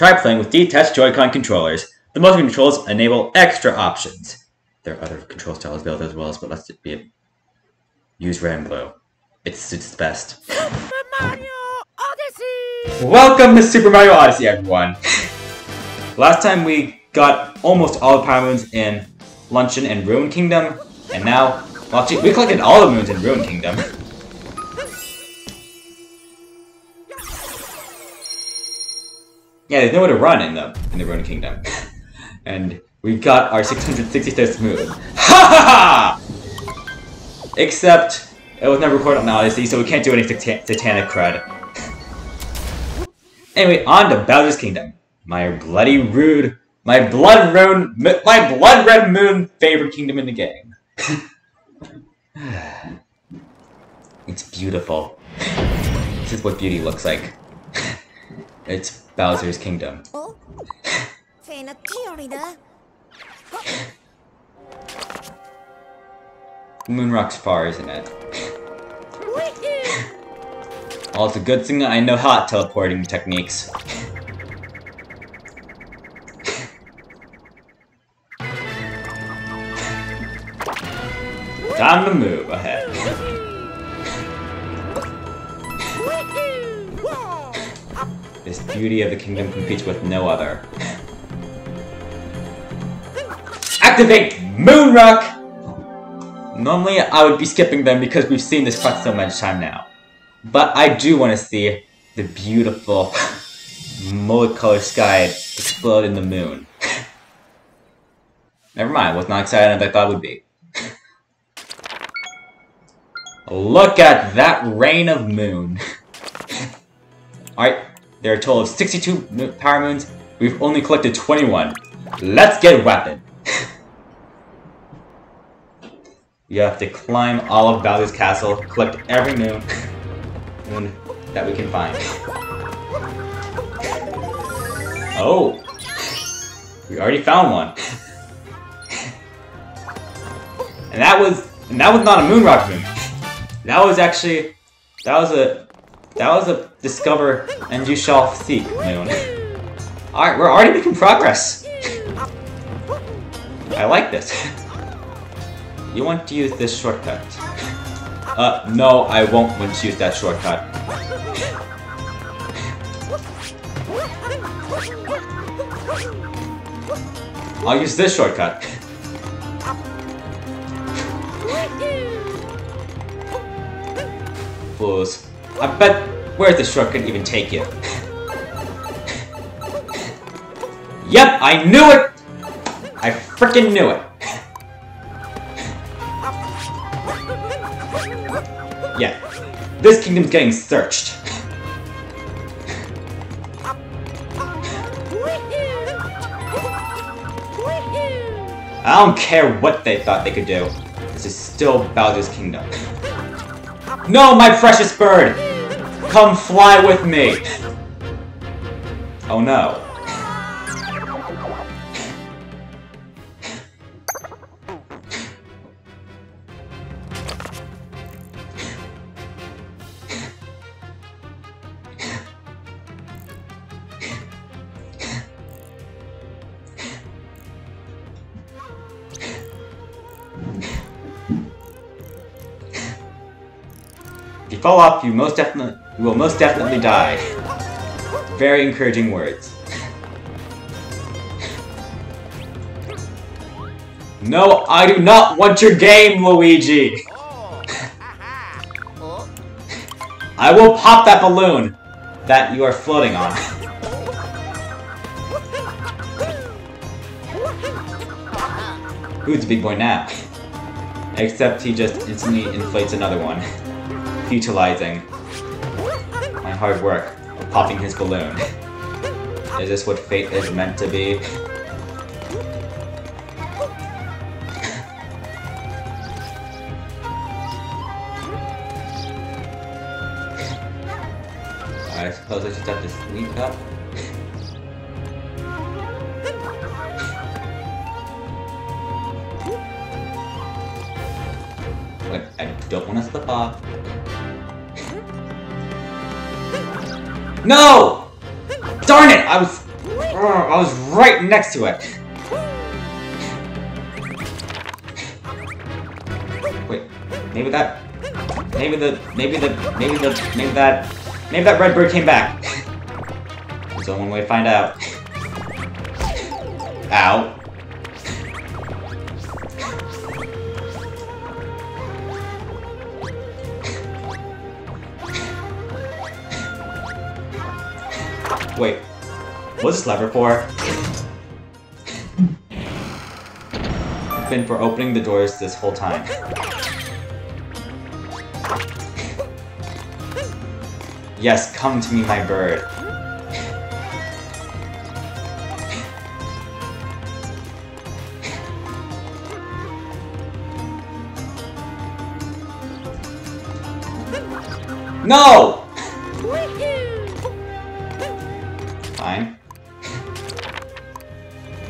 Try playing with detached Joy-Con controllers. The motion controls enable extra options. There are other control styles built as well, but let's be it. Use red and blue. It suits best. Super Mario Odyssey! Welcome to Super Mario Odyssey, everyone! Last time we got almost all the Power Moons in Luncheon and Ruin Kingdom, and now, well, actually, we collected all the moons in Ruin Kingdom. Yeah, there's nowhere to run in the in the Ruin Kingdom, and we got our 666th moon. Ha ha ha! Except it was never recorded on Odyssey, so we can't do any satan satanic crud. Anyway, on to Bowser's Kingdom. My bloody rude, my blood moon, my blood red moon favorite kingdom in the game. it's beautiful. This is what beauty looks like. it's Bowser's Kingdom. Moonrock's far, isn't it? well, it's a good thing I know hot teleporting techniques. Time to move ahead. This beauty of the kingdom competes with no other. Activate Moon Rock! Normally, I would be skipping them because we've seen this quite so much time now. But I do want to see the beautiful multicolored sky explode in the moon. Never mind, was not excited as I thought it would be. Look at that rain of moon. Alright, there are a total of 62 power moons. We've only collected 21. Let's get weapon. you have to climb all of Bowser's castle, collect every moon, that we can find. Oh! We already found one. and that was and that was not a moon rock moon. That was actually that was a that was a discover and you shall moon. Alright, we're already making progress. I like this. You want to use this shortcut. Uh, no, I won't want to use that shortcut. I'll use this shortcut. Fools. I bet where's the shortcut even take you? yep, I knew it! I freaking knew it! yeah, this kingdom's getting searched. I don't care what they thought they could do. This is still Bowser's kingdom. No, my precious bird! Come fly with me! Oh no. Off, you most definitely you will most definitely die. Very encouraging words. No, I do not want your game, Luigi! I will pop that balloon that you are floating on. Who's the big boy now? Except he just instantly inflates another one, futilizing my hard work of popping his balloon. Is this what fate is meant to be? I suppose I just have to sneak up. I don't want to slip off. No! Darn it! I was I was right next to it. Wait, maybe that, maybe the, maybe the, maybe the, maybe that, maybe that red bird came back. There's only one way to find out. Ow. What's this lever for? Been for opening the doors this whole time. Yes, come to me, my bird. No!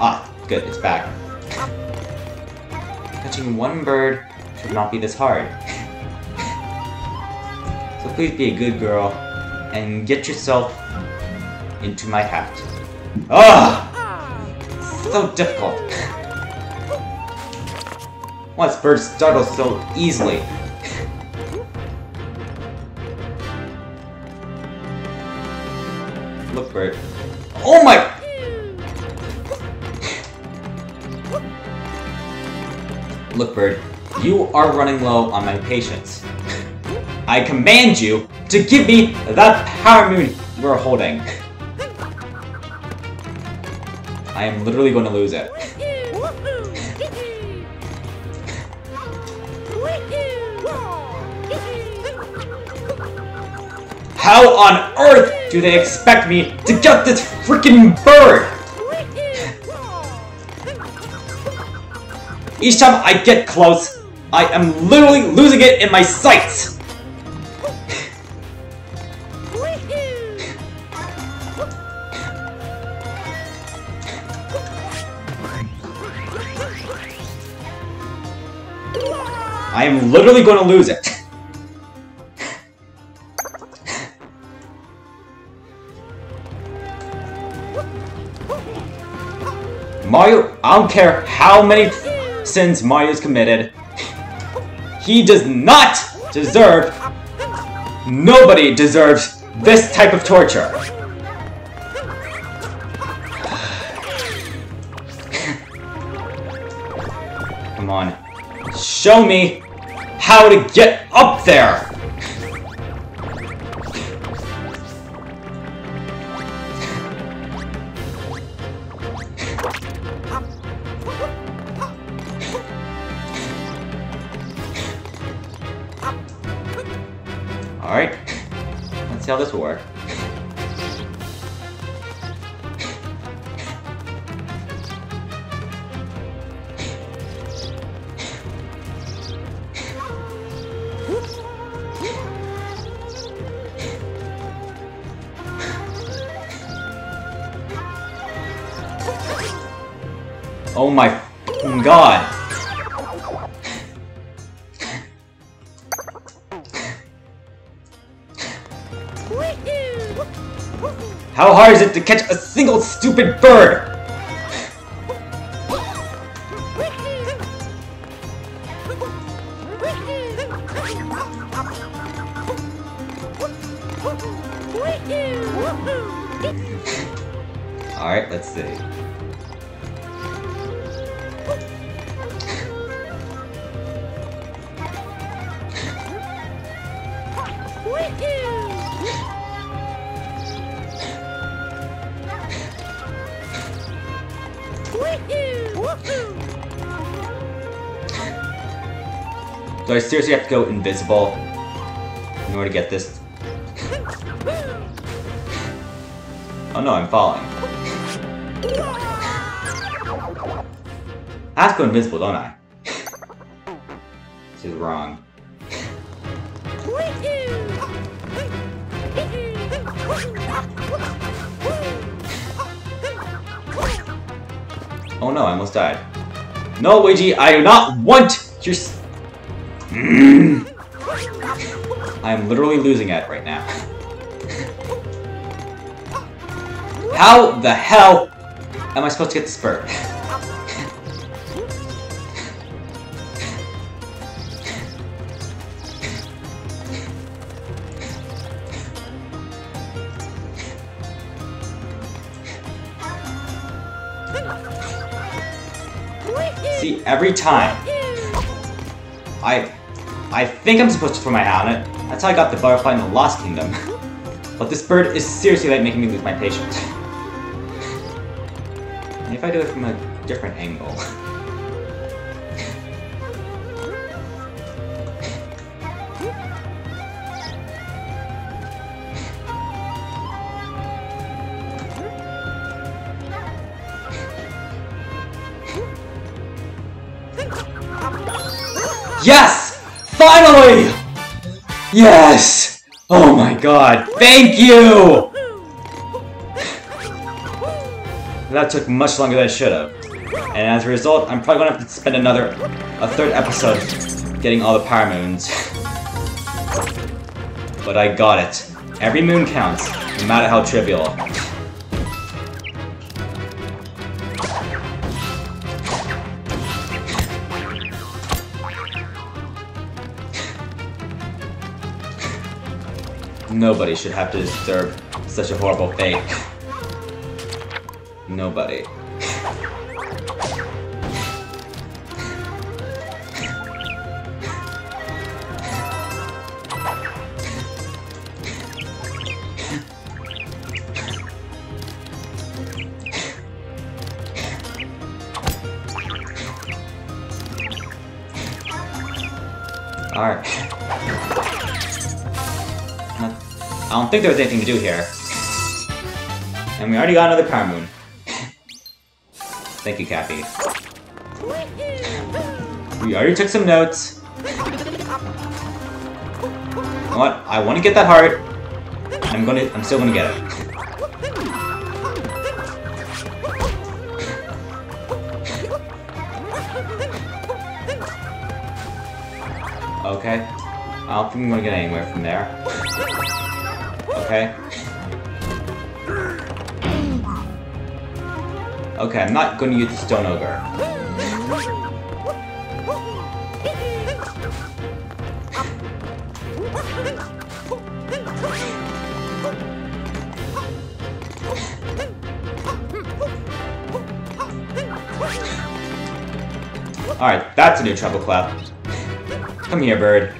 Ah, good, it's back. Catching one bird should not be this hard. so please be a good girl and get yourself into my hat. Ah! So difficult. Why birds startle so easily. Look, bird. You are running low on my patience. I command you to give me that power moon you're holding. I am literally going to lose it. How on earth do they expect me to get this freaking bird? Each time I get close, I am literally losing it in my sights! I am literally going to lose it. Mario, I don't care how many sins Mario's committed. He does not deserve, nobody deserves this type of torture. Come on. Show me how to get up there! See how this will work. Oh my god! Hard is it to catch a single stupid bird? Alright, let's see. Do I seriously have to go invisible in order to get this? Oh no, I'm falling. I have to go invisible, don't I? this is wrong. Oh no, I almost died. No, Luigi, I do not want your... I am literally losing it right now. How the hell am I supposed to get this bird? See, every time, I think I'm supposed to throw my hat on it. That's how I got the butterfly in the Lost Kingdom. but this bird is seriously like making me lose my patience. if I do it from a different angle? Yes! Oh my god, thank you! That took much longer than it should have. And as a result, I'm probably gonna have to spend another, a third episode getting all the power moons. but I got it. Every moon counts, no matter how trivial. Nobody should have to deserve such a horrible fate. Nobody. Don't think there was anything to do here. And we already got another Power Moon. Thank you, Cappy. We already took some notes. You know what? I want to get that heart. I'm gonna. I'm still gonna get it. Okay. I don't think I'm gonna get anywhere from there. Okay. Okay, I'm not gonna use the Stone Ogre. Alright, that's a new Treble Clef. Come here, bird.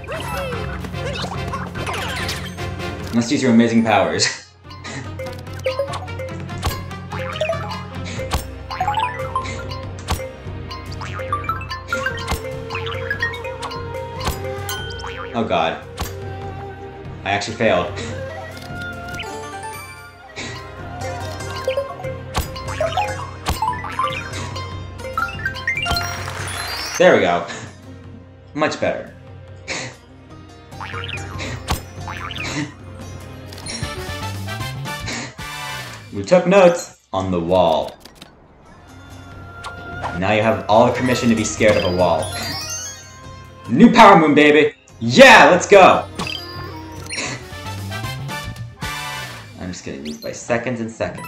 Let's use your amazing powers. oh god. I actually failed. There we go. Much better. Took notes on the wall. Now you have all the permission to be scared of a wall. New Power Moon, baby! Yeah, let's go! I'm just gonna used by seconds and seconds.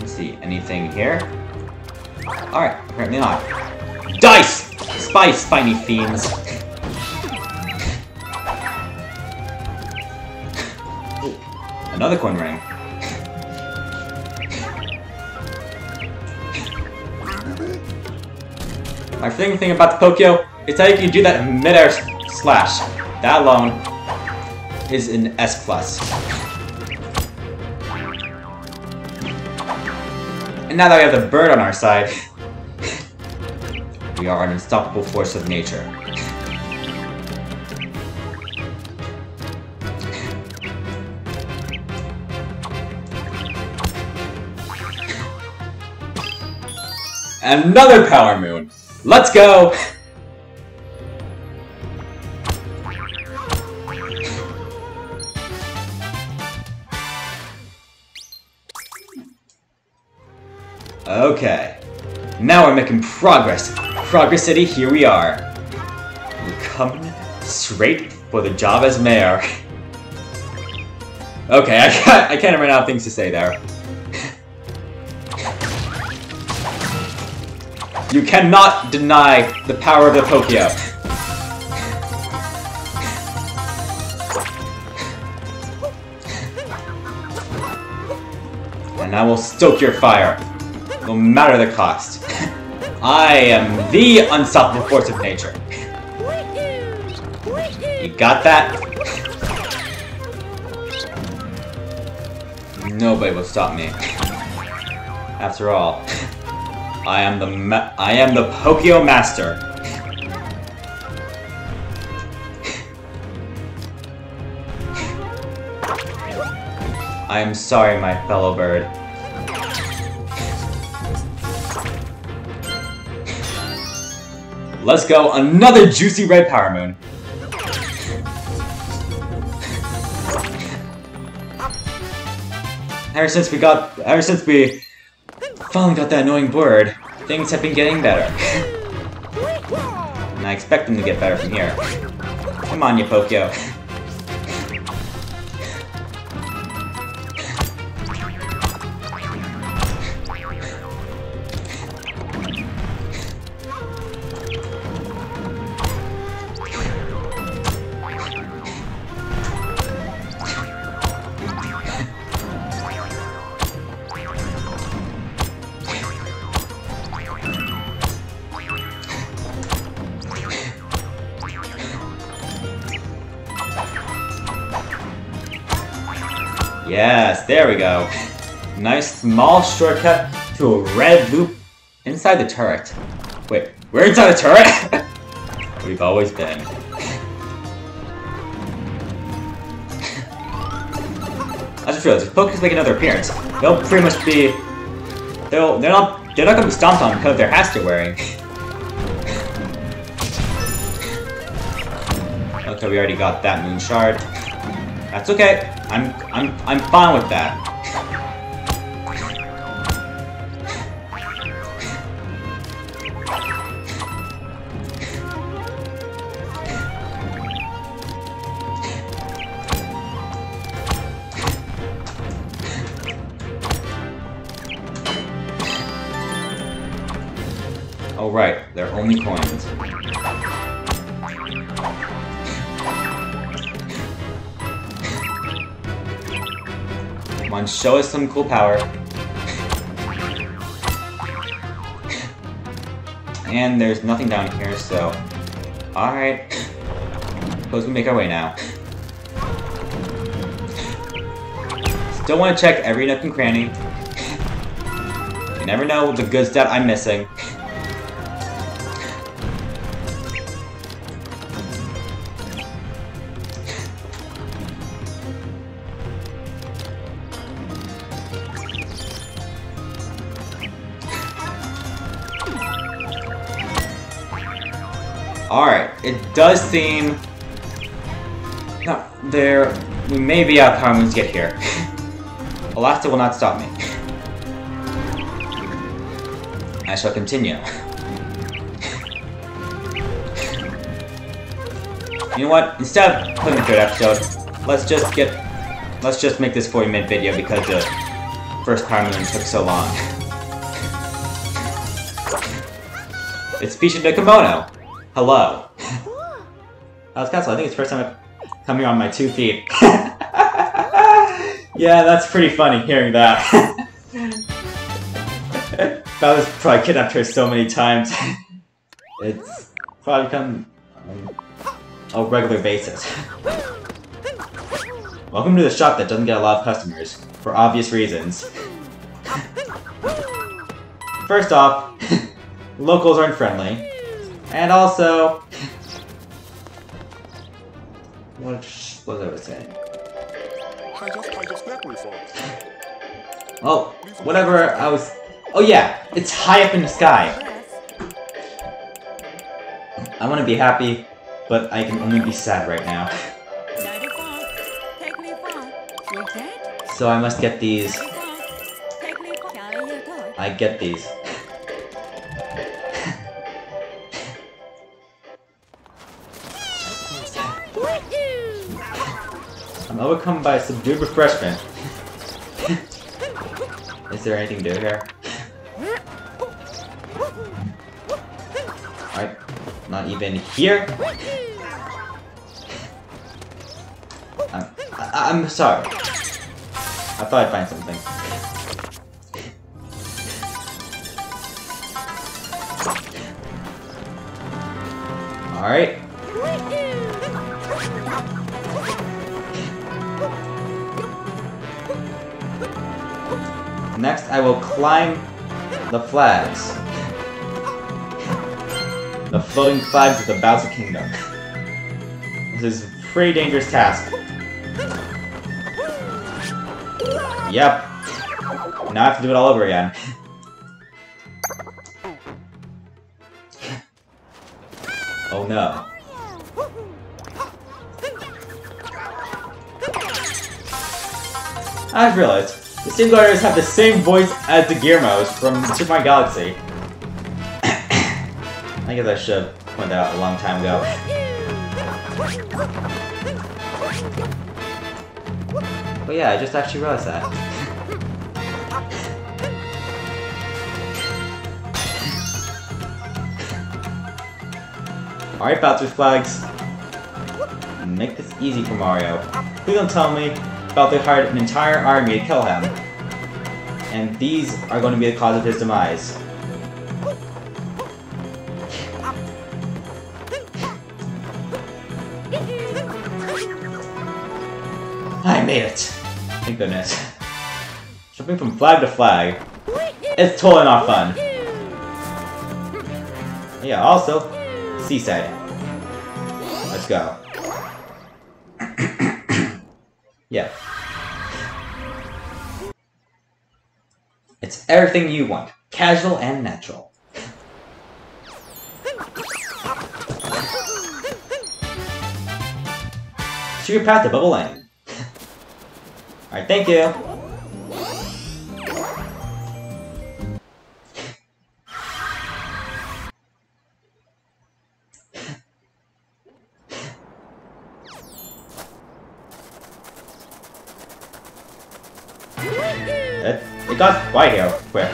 Let's see, anything here? Alright, apparently not. Dice! Spice, spiny fiends! Another coin ring. My favorite thing about the Pokio is how you can do that mid-air slash. That alone is an S+. plus. And now that we have the bird on our side, we are an unstoppable force of nature. Another Power Moon! Let's go! Okay. Now we're making progress. Progress City, here we are. We're coming straight for the job as mayor. okay, I I can't run out of things to say there. You cannot deny the power of the Pokio. And I will stoke your fire, no matter the cost. I am the unstoppable force of nature. You got that? Nobody will stop me. After all, I am the ma I am the Pokio Master. I am sorry, my fellow bird. Let's go, another juicy red power moon. Ever since we got, ever since we finally got that annoying bird, things have been getting better. and I expect them to get better from here. Come on, you Pokio. shortcut to a red loop inside the turret. Wait, we're inside the turret? We've always been. I just realized if Pokemon's make another appearance, they'll pretty much be they'll they're not they're not gonna be stomped on because of their hats they're wearing. okay, we already got that moon shard. That's okay. I'm I'm I'm fine with that. Show us some cool power. And there's nothing down here, so... Alright. Suppose we make our way now. Still want to check every nook and cranny. You never know what the goods that I'm missing. Does seem... No, there... We may be out of power moons to get here. Elastic will not stop me. I shall continue. you know what? Instead of putting a third episode, let's just get... Let's just make this 40 minute video because the first moon took so long. it's featured a kimono. Hello. How's Castle? I think it's the first time I've come here on my two feet. yeah, that's pretty funny hearing that. that was probably kidnapped her so many times. it's probably become um, a regular basis. Welcome to the shop that doesn't get a lot of customers, for obvious reasons. First off, locals aren't friendly. And also... what was I saying? oh, whatever I was... Oh yeah, it's high up in the sky. I want to be happy, but I can only be sad right now. So I must get these. I get these. Overcome by subdued refreshment. Is there anything to do here? Alright, not even here? I'm, I, I'm sorry. I thought I'd find something. Alright. Next, I will climb the flags. The floating flags of the Bowser Kingdom. This is a pretty dangerous task. Yep. Now I have to do it all over again. oh no. I've realized, the Steam Gliders have the same voice as the Gearmos from Super Mario Galaxy. I guess I should have pointed that out a long time ago. But yeah, I just actually realized that. Alright, Bowser Flags. Make this easy for Mario. Please don't tell me about they hired an entire army to kill him. And these are going to be the cause of his demise. I made it! Thank goodness. Jumping from flag to flag. It's totally not fun. Yeah, also, Seaside. Let's go. yeah. It's everything you want. Casual and natural. Shoot your path to Bubble Lane. Alright, thank you. Got quiet here quick.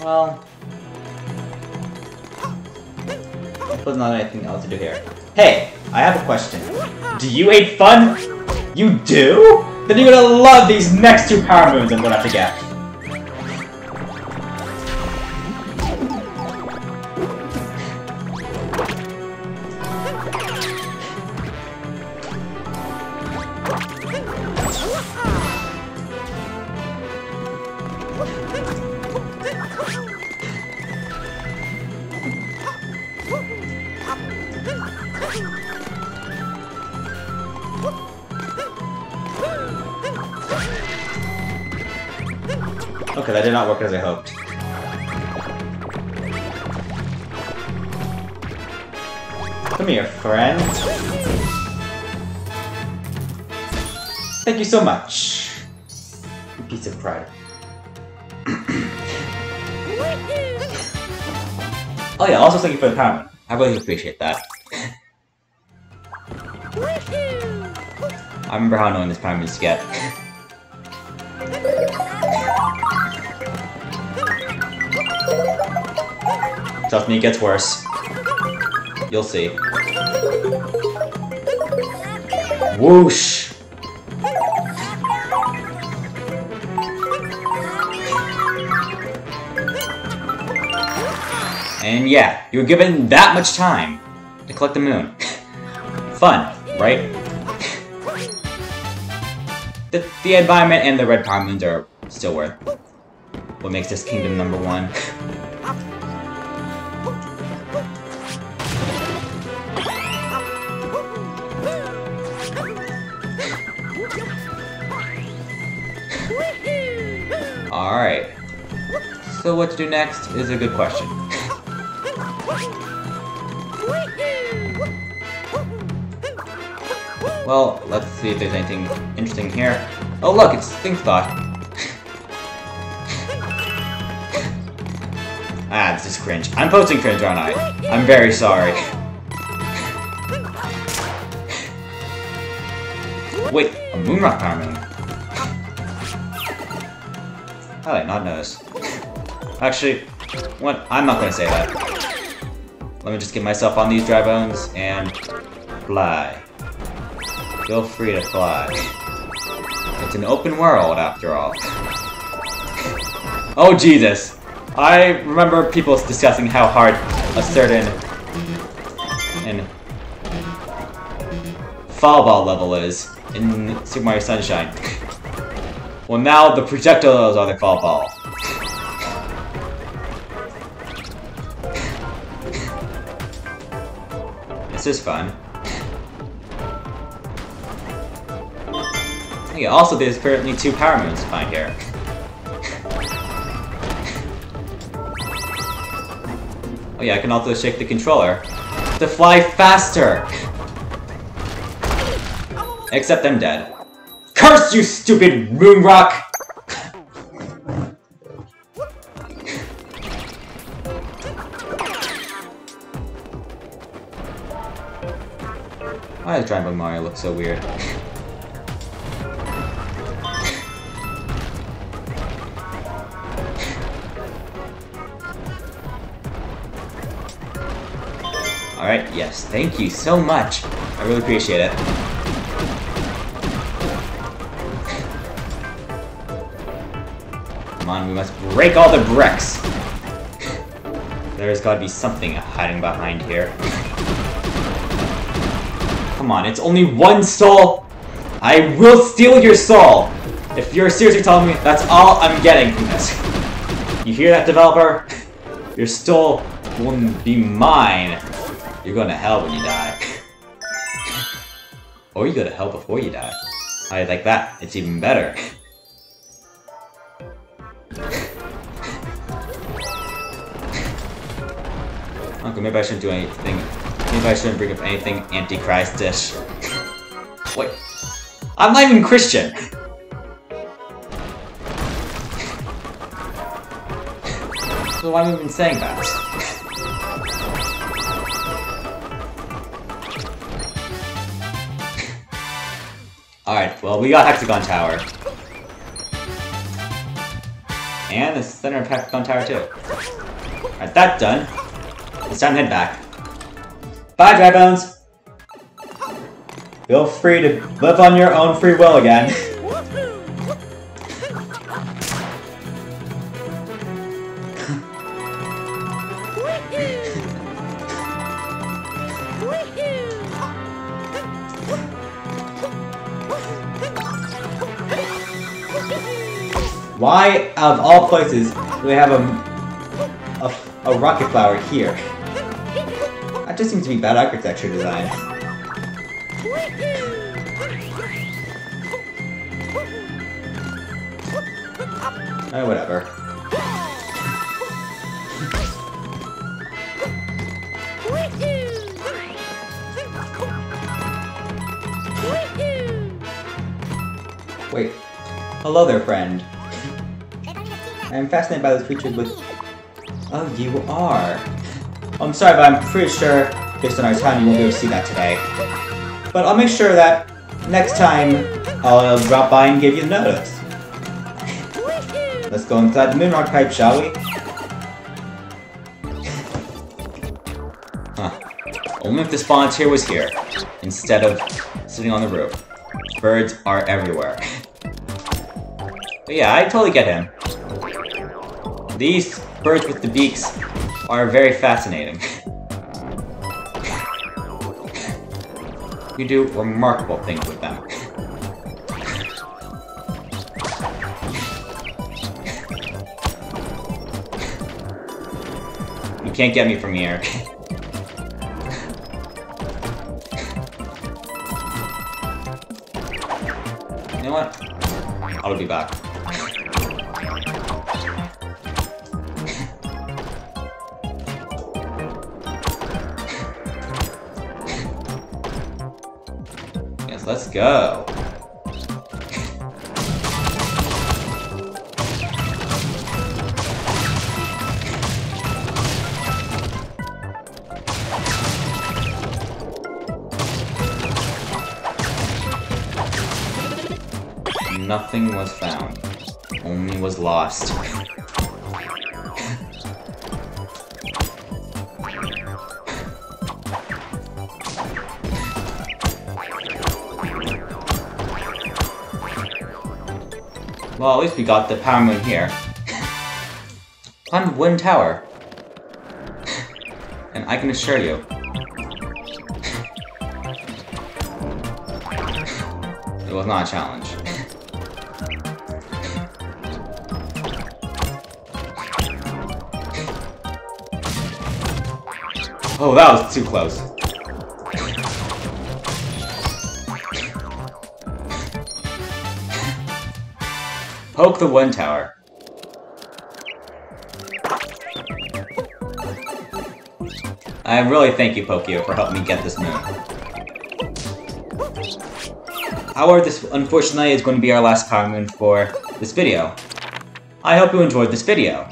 Well... There's not anything else to do here. Hey, I have a question. Do you hate fun? You do? Then you're gonna love these next two power moons I'm gonna have to get. That did not work as I hoped. Come here, friend. Thank you so much. Piece of pride. oh yeah, also thank you for the power. I really appreciate that. I remember how annoying this power used to get. Trust me, it gets worse. You'll see. Whoosh! And yeah, you were given that much time to collect the moon. Fun, right? the, the environment and the red power moons are still worth what makes this kingdom number one. So what to do next is a good question. well, let's see if there's anything interesting here. Oh look, it's Think Thought. Ah, this is cringe. I'm posting cringe, aren't I? I'm very sorry. Wait, a Moonrock Power Moon. How did I not notice? Actually, what? I'm not gonna say that. Let me just get myself on these dry bones and fly. Feel free to fly. It's an open world, after all. Oh, Jesus! I remember people discussing how hard a certain and fall ball level is in Super Mario Sunshine. well, now the projectiles are the fall ball. This is fun. Yeah, also there's apparently two power moons to find here. Oh yeah, I can also shake the controller to fly faster! Except I'm dead. Curse you, stupid Moonrock! Why does Giant Mario look so weird? Alright, yes, thank you so much. I really appreciate it. Come on, we must break all the bricks! There's gotta be something hiding behind here. Come on, it's only one soul! I will steal your soul! If you're seriously telling me that's all I'm getting from this. You hear that, developer? Your soul will be mine you're going to hell when you die. or you go to hell before you die. I like that. It's even better. okay, maybe I shouldn't do anything. Maybe I shouldn't bring up anything antichrist-ish. Wait. I'm not even Christian! so why am I even saying that? Alright, well, we got Hexagon Tower. And the center of Hexagon Tower, too. Alright, that done. It's time to head back. Bye, Dry Bones! Feel free to live on your own free will again. Why, of all places, do they have a, a, a rocket flower here? That just seems to be bad architecture design. Eh, whatever. Wait. Hello there, friend. I am fascinated by this creature with... Oh, you are. I'm sorry, but I'm pretty sure, based on our time, you won't be able to see that today. But I'll make sure that next time, I'll drop by and give you the notice. Let's go inside the Moonrock pipe, shall we? Huh. Only if this volunteer was here, instead of sitting on the roof. Birds are everywhere. but yeah, I totally get him. These birds with the beaks are very fascinating. you do remarkable things with them. you can't get me from here. you know what? I'll be back. go. Nothing was found. Only was lost. well, at least we got the power moon here. Climb the Wind Tower. and I can assure you, it was not a challenge. oh, that was too close. Poke the One Tower. I really thank you, Pokio, for helping me get this moon. However, this unfortunately is going to be our last power moon for this video. I hope you enjoyed this video.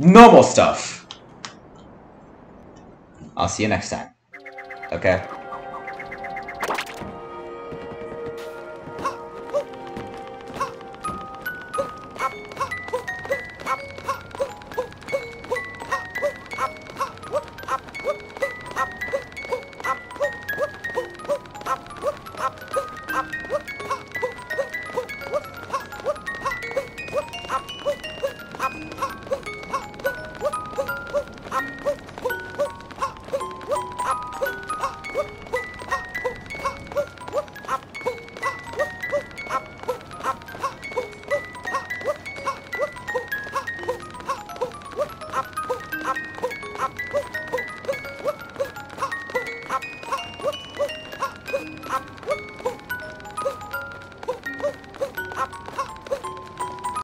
Normal stuff! I'll see you next time. Okay?